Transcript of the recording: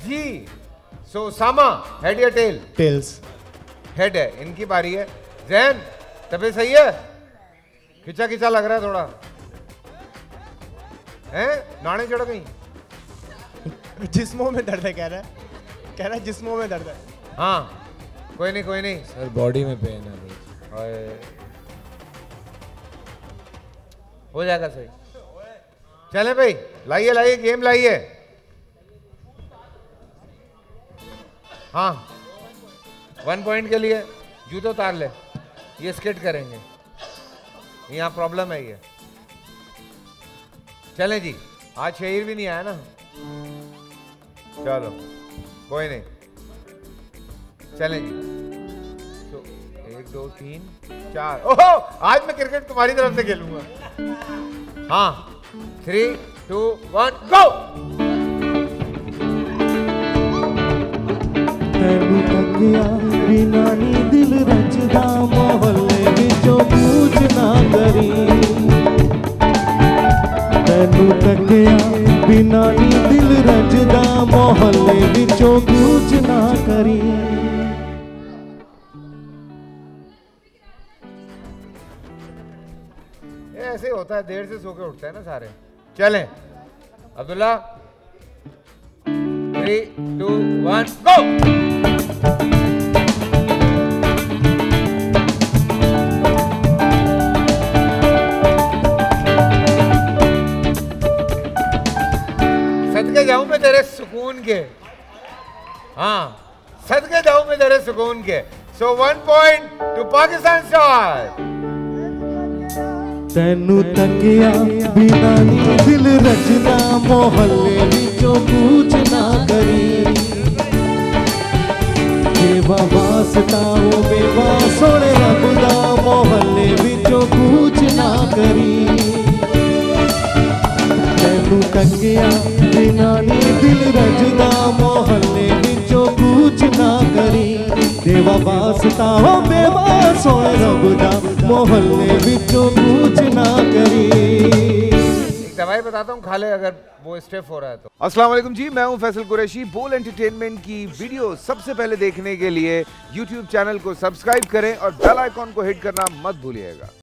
जी सो सामा head या tell tales head है इनकी बारी है। जैन तबीयत सही है? खिंचा खिंचा लग रहा है थोड़ा। हैं? नाने चढ़ गई। जिस्मों में दर्द है कह रहा है। कह रहा है जिस्मों में दर्द है। हाँ। कोई नहीं कोई नहीं। सर बॉडी में पेन है। हो जाएगा सही। चले भाई लाइए लाइए गेम लाइए। हाँ। वन पॉइंट के लिए जूते उतार ले। ये स्केट करेंगे। यहाँ प्रॉब्लम है ये। चले जी, आज शहीर भी नहीं आया ना। चलो, कोई नहीं। चले जी। तो एक, दो, तीन, चार। ओहो! आज मैं क्रिकेट तुम्हारी तरफ़ से खेलूँगा। हाँ। थ्री टू वन गो गया रीनानी दिल रचदा मोहल्ले बिचो पूछ ना करी। तेनू तकया बिना दिल रचदा मोहल्ले बिचो पूछ ना करी। ऐसे होता है, देर से सो के उठते हैं ना सारे। चलें। Abdullah three two one go सदके जाऊँ मैं तेरे सुकून के। हाँ सदके जाऊँ मैं तेरे सुकून के। So one point two Pakistan star तेनु तकिया, बिना नी दिल रचना, मोहल्ले में जो पूछ। ਬੇਵਾ ਵਾਸਤਾ ਉਹ ਬੇਵਾ ਸੋਹਣੇ ਰੱਬ ਦਾ ਮੁਹੱਲੇ ਵਿੱਚੋਂ ਕੂਚ ਨਾ ਕਰੀ ਤੈਨੂੰ ਤੱਕਿਆ ਬਿਨਾ ਨੀ ਦਿਲ ਰਚਦਾ ਮੁਹੱਲੇ ਵਿੱਚੋਂ ਕੂਚ ਨਾ ਕਰੀ ਦੇਵਾ ਵਾਸਤਾ ਉਹ ਬੇਵਾ ਸੋਹਣੇ ਰੱਬ ਦਾ ਮੁਹੱਲੇ ਵਿੱਚੋਂ ਕੂਚ ਨਾ ਕਰੀ एक दवाई बताता हूँ, खा ले अगर वो स्टेप हो रहा है तो। अस्सलाम वालेकुम जी, मैं हूँ फैसल कुरैशी। बोल एंटरटेनमेंट की वीडियो सबसे पहले देखने के लिए यूट्यूब चैनल को सब्सक्राइब करें और बेल आइकॉन को हिट करना मत भूलिएगा।